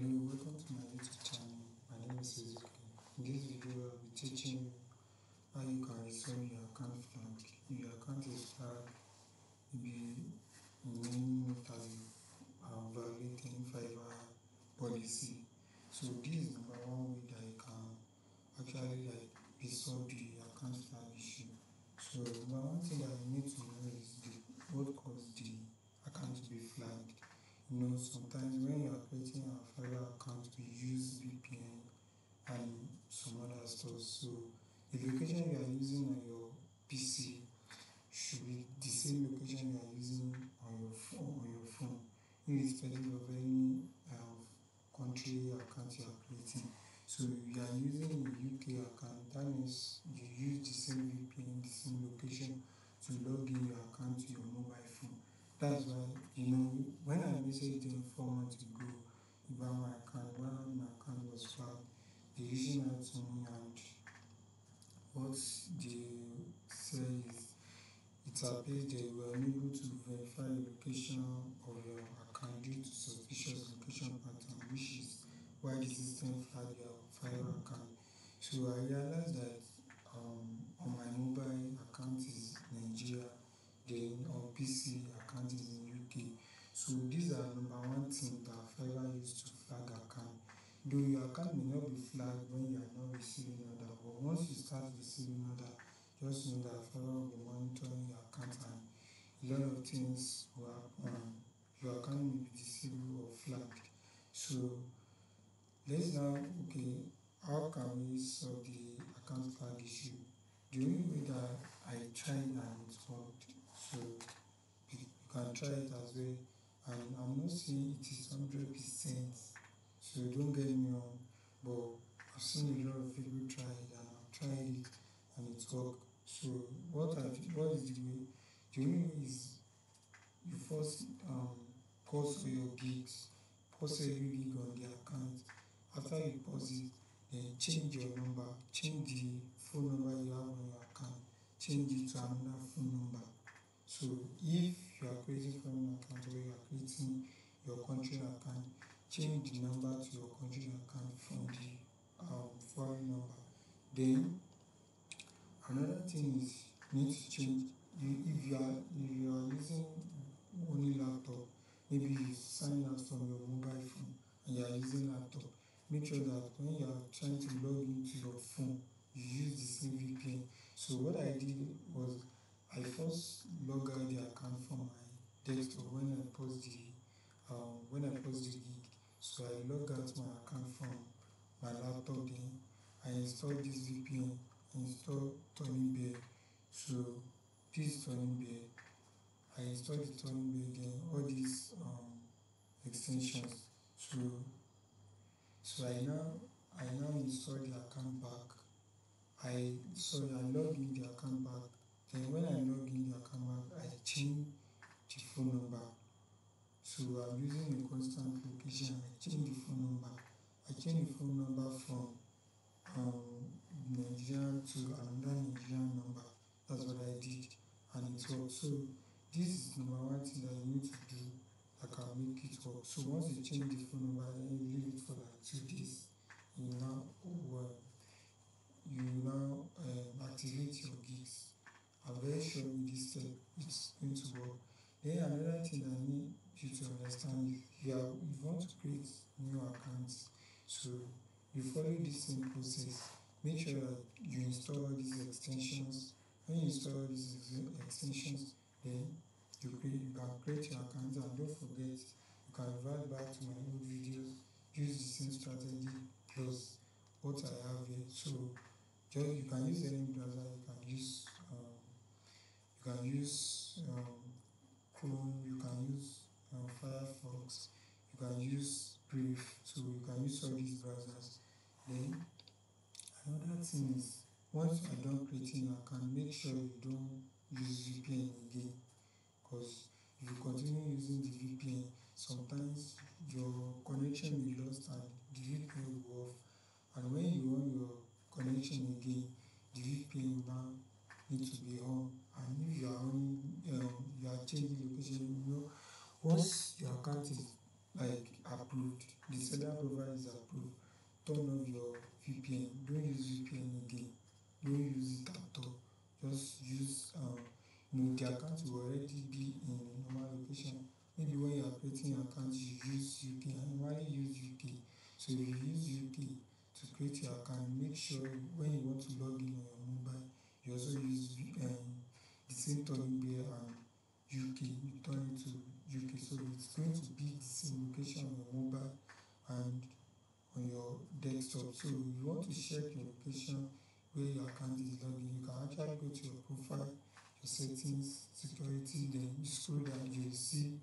Hello, welcome to my YouTube channel. My name is Ezekiel. In this video, I'll be teaching how you can restore your account flag. Your account is flagged, maybe in name not as uh, violating Fiverr policy. So this is number one way that you can actually like resolve the account flag issue. So number one thing that you need to know is the, what caused the account to be flagged. You know, sometimes when you are creating a Fiverr account, we use VPN and So the location you are using on your PC should be the same location you are using on your phone, on your phone irrespective of any uh, country account you are creating. So you are using a UK account, that means you use the same VPN, the same location to log in your account to your mobile phone. That's why, you know, when I messaged them four months ago about my account, when my account was flagged, they reached out to me and what they say is it appears they were unable to verify the location of your account due to suspicious location pattern, which is why the system flagged your Fiverr account. So I realized that um, on my mobile account is Nigeria then on PC account is in UK. So these are number one thing that Fiverr use to flag. Though your account may not be flagged when you are not receiving order, but once you start receiving order, just know that Fiverr will be monitoring your account and a lot of things will happen. Um, your account may be disabled or flagged. So let's now okay, how can we solve the account flag issue? The only way that I tried and it worked so you can try it as well. And I'm not saying it is hundred percent. So don't get me wrong, but I've seen a lot of people try it and I've tried it and it worked. So what I what is the way? The only way is you first um, all your gigs, pause every gig on the account. After you pause it, then change your number, change the phone number you have on your account, change it to another phone number so if you are creating foreign account or you are creating your country account, change the number to your country account from the um, foreign number. Then another thing is you need to change if you are if you are using only laptop, maybe you sign out from your mobile phone and you are using laptop. Make sure that when you are trying to log into your phone, you use the same VPN. So what I did was I first log out the account from my desktop when I post the um, when I post the. So I log out my account from my laptop then I install this VPN, install Turning Bear. So this Turning Bear, I install the Turning Bear then all these um, extensions. So so I now I now install the account back. I sorry I log in the account back then when I log in the account, I change the phone number. So I'm using a constant location. I change the phone number. I change the phone number from um, Nigerian to another Nigerian number. That's what I did, and it worked. So this is number one thing that you need to do that can make it work. So once you change the phone number, you leave it for like two days. You now well, you now um, activate your gigs. I'm very sure with this step it's going to work. Then another thing that I need you to understand you, are, you want to create new accounts. So you follow this same process. Make sure that you install all these extensions. When you install these extensions, then you create you can create your account and don't forget you can revert back to my old videos, use the same strategy plus what I have here. So just you can use any browser, you can use um, you can use um, Chrome, you can use Firefox, you can use Brave, so you can use all these browsers. Then another thing is once you are done creating your account, make sure you don't use VPN again because if you continue using the VPN, sometimes your connection will lost and the VPN will off. And when you want your connection again, the VPN now need to be on and if you once your account is like approved the seller profile is approved turn off your vpn don't use vpn again. Don't use it at all. Just use um you know the account will already be in normal location. Maybe when you are creating your account you use uk i normally use uk so if you use uk to create your account. Make sure when you want to log in on your mobile you also use um, the same turning bear and uk you turn so it's going to be the same location on your mobile and on your desktop. So you want to check your location where your account is logged in you can actually go to your profile your settings security then you scroll down you will see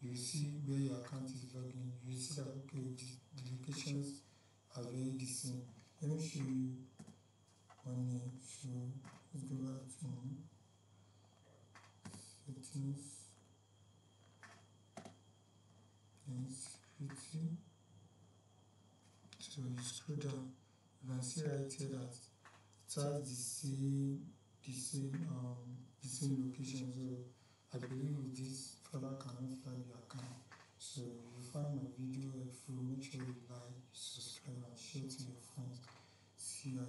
you will see where your account is logged in you will see that okay the, the locations are very the same. Let me show you one here so let's go back to settings and security so you scroll down you can see right here that it has the same the same um the same location. So I believe this further cannot flag your account so if you find my video helpful make sure you like subscribe and share to your friends. See you